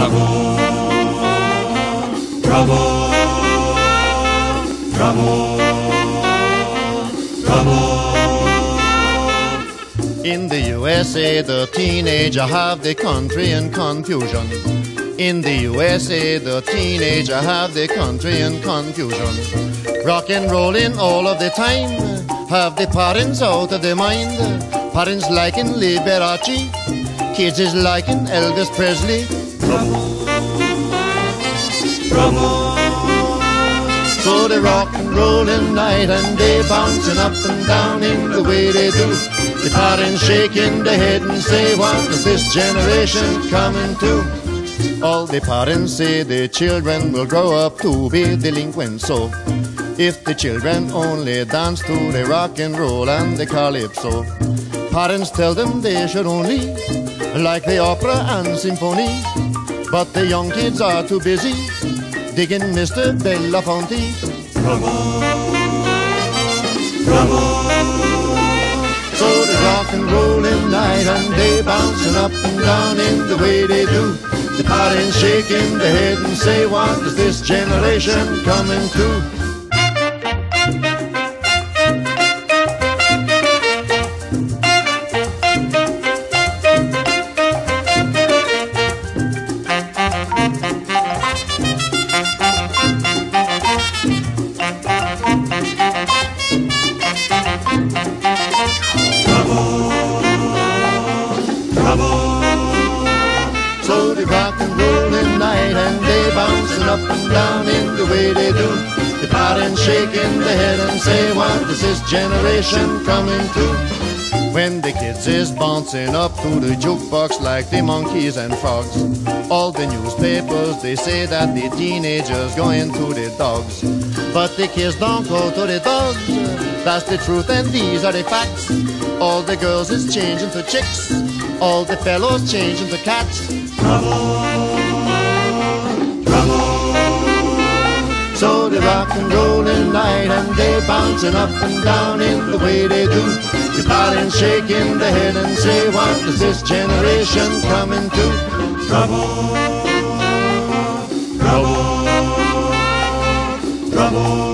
trouble, trouble, trouble, trouble. In the USA, the teenager have the country in confusion. In the USA, the teenager have the country in confusion. Rock and rolling all of the time, have the parents out of their mind. Parents liking Liberace, kids is liking Elvis Presley. So they rock and rollin' night and day, bouncing up and down in the way they do. The parents shaking their head and say, what is this generation coming to? All the parents say their children will grow up to be delinquents. So if the children only dance to the rock and roll and the calypso, parents tell them they should only like the opera and symphony. But the young kids are too busy digging Mr. Belafonte. So they rock and rollin' night and day, bouncing up and down in the way they do. The parents shaking their head and say, what is this generation coming to? They rock and rollin' night and day, bouncing up and down in the way they do. They parents shaking their head and say, what is this generation coming to? When the kids is bouncing up to the jukebox like the monkeys and frogs, all the newspapers they say that the teenagers going to the dogs, but the kids don't go to the dogs. That's the truth, and these are the facts. All the girls is changing to chicks, all the fellows changing to cats. So they rock and roll rollin' night and day, bouncing up and down in the way they do your body and in the head and say, what is this generation coming to? Trouble, trouble, trouble.